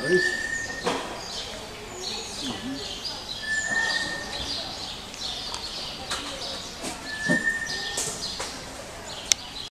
É isso? Uhum.